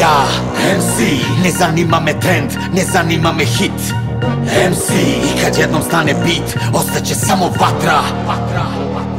ja, MC Ne zanima me trend, ne zanima me hit. MC I kad jednom stane beat, ostaće samo vatra. Kad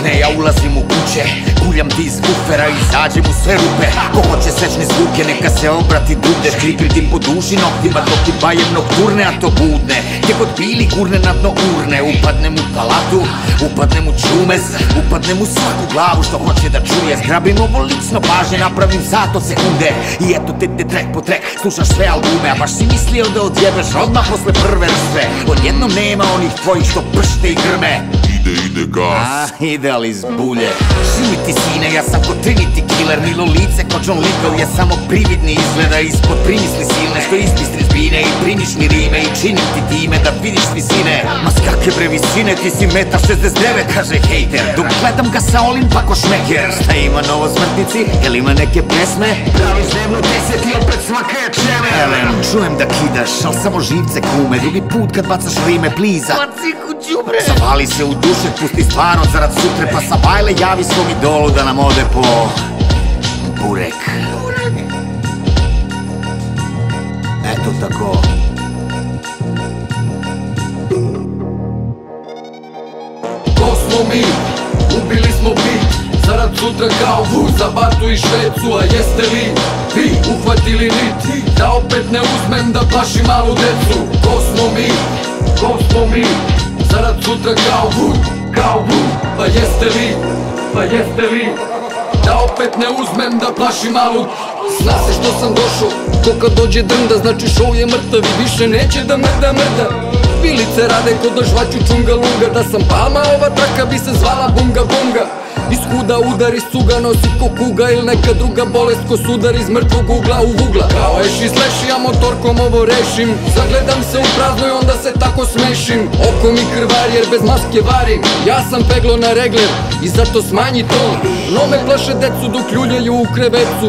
smrkne ja ulazim u kuće Guljam ti iz bufera i u sve rupe. Ko hoće sečne zvuke neka se obrati drugde Škripiti po duši noktima dok ti bajem nokturne a to budne. Gdje god bili gurne na dno urne. Upadnem u palatu, upadnem u čumez. Upadnem u svaku glavu što hoće da čuje. Zgrabim ovo lično pažnje, napravim zato sekunde I eto te te trek po trek, slušaš sve albume A baš si mislio da odjebeš odmah posle prve rstve Odjednom nema onih tvojih što pršte i grme Ide, ide gas. A, ide ali iz bulje. Šimi ti sine, ja sam ko Trinity killer. Milo lice ko John Lithgow je samo prividni izgleda Ispod primisli silne što ispistri zbine I primiš mi rime i činim ti time da vidiš visine. Ma skake bre visine, ti si meta 69 kaže hejter. Dok gledam ga sa Olimpa ko šmeker. Šta ima novo smrtnici, jel ima neke pesme? Praviš dnevno deset i opet svaka je čeme? Elen, čujem da kidaš, al samo živce kume. Drugi put kad bacaš rime, pliza. Baci đubre Zavali se u duše, pusti stvarno zarad sutre Pa sa bajle javi svom idolu da nam ode po burek Eto tako Ko smo mi? Ubili smo bit Zarad sutra kao vu za Batu i Švecu A jeste li vi uhvatili nit Da opet ne uzmem da plašim malu decu Ko smo mi? Ko smo mi? Zarad sutra kao vu, kao vu Pa jeste li? Pa jeste li? Da opet ne uzmem da plašim malu Zna se što sam došao Ko kad dođe drnda znači show je mrtav I više neće da mrda mrda Pilice rade kod na žvaću čunga lunga Da sam palma ova traka bi se zvala bunga bunga. Iz huda udar iz cuga nosi ko kuga Ili neka druga bolest ko sudar iz mrtvog ugla u vugla. Kao eš iz leši ja motorkom ovo rešim. Zagledam se u prazno i onda se tako smešim. Oko mi krvari jer bez maske varim. Ja sam peglo na regler i zato smanji ton. No me plaše decu dok ljuljaju u krevecu.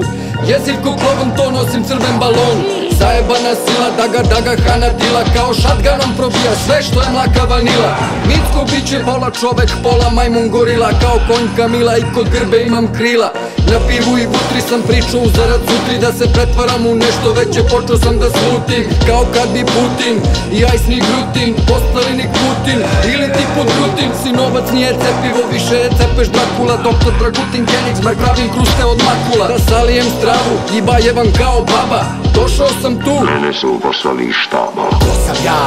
Jeziljko klovom to nosim crven balon Zajebana sila, daga, daga, hana dila Kao šatganom probija sve što je mlaka vanila. Mitko biće pola čovek, pola majmun gorila Kao konj Kamila i kod grbe imam krila. Na pivu i vutri sam pričao zarad sutri Da se pretvaram u nešto veće, počeo sam da slutim Kao kad bi Putin i ajsni grutin Postali ni Putin ili ti pod grutin Sinovac nije cepivo, više je cepeš Drakula Doktor Dragutin Kenigsberg, pravim kruste od makula. Da salijem stravu i bajevam kao baba Došao sam tu. Mene su poslali štaba Ko sam ja,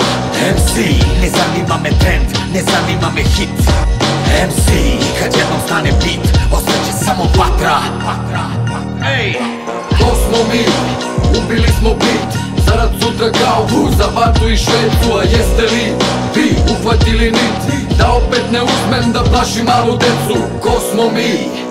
MC Ne zanima me trend, ne zanima me hit. MC I kad jednom stane beat, ostaće samo vatra Ej, Ko smo mi? Ubili smo bit Zarad sutra kao vu za Batu i Švecu A jeste li vi uhvatili nit Da opet ne uzmem da plašim malu decu Ko smo mi?